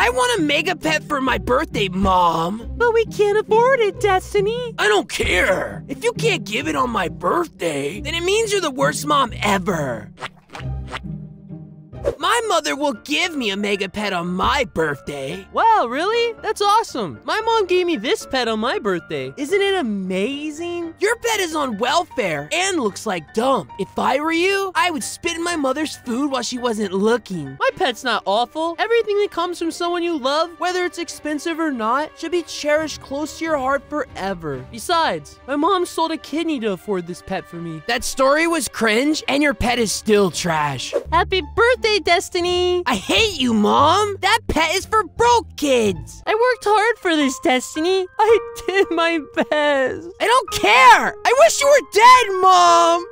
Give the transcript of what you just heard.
I want a mega pet for my birthday, Mom. But we can't afford it, Destiny. I don't care. If you can't give it on my birthday, then it means you're the worst mom ever. My mother will give me a mega pet on my birthday. Wow, really? That's awesome. My mom gave me this pet on my birthday. Isn't it amazing? Your pet is on welfare and looks like dump. If I were you, I would spit in my mother's food while she wasn't looking. My pet's not awful. Everything that comes from someone you love, whether it's expensive or not, should be cherished close to your heart forever. Besides, my mom sold a kidney to afford this pet for me. That story was cringe and your pet is still trash. Happy birthday, Destiny! I hate you, Mom! That pet is for broke kids! I worked hard for this, Destiny. I did my best. I don't care! I wish you were dead, Mom!